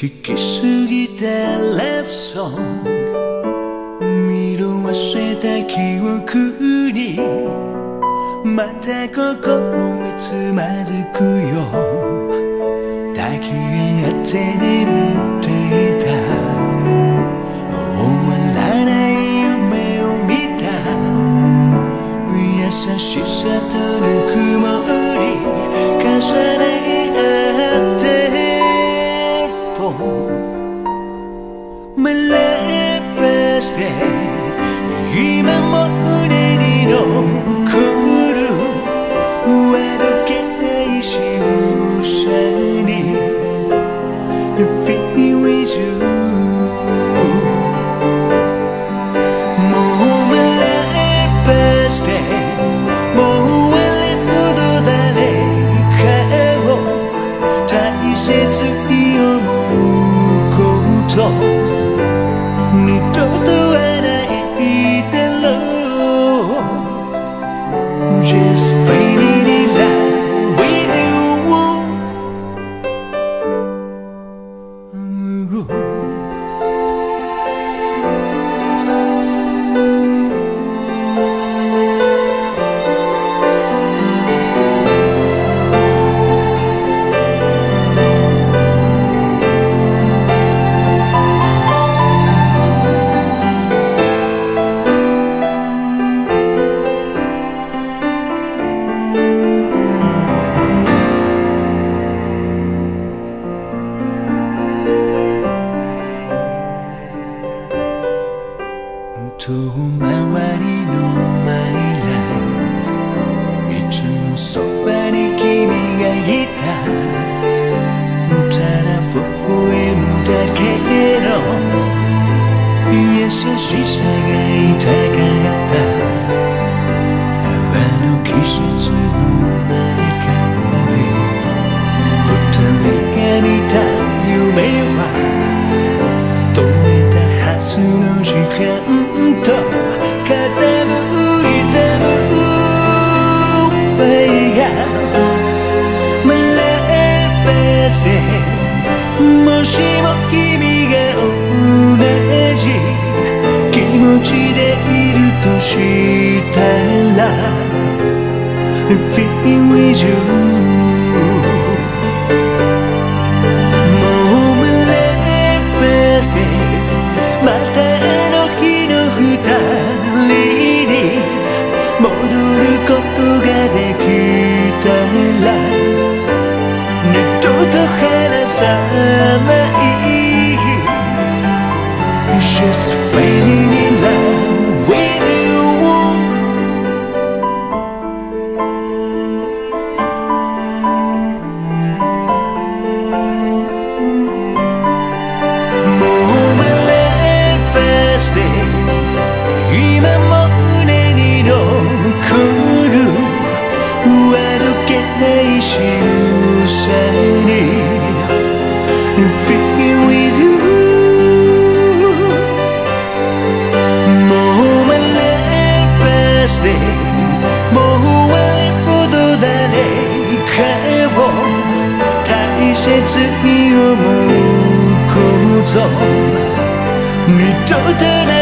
聞きすぎてレプソン見逃した記憶にまた心につまずくよ抱き合って眠っていた。終わらない夢を見た。優しさとぬくもり重ねし今も胸に残る。上どけしぶしに。Feel me 遠回りのマイライフいつもそばに君がいたただ微笑むだけの優しさがと傾いたムーバイが My last best day もしも君が同じ気持ちでいるとしたら Feel with you 戻ることができたら二度と離さない Just fading 思うこと二度と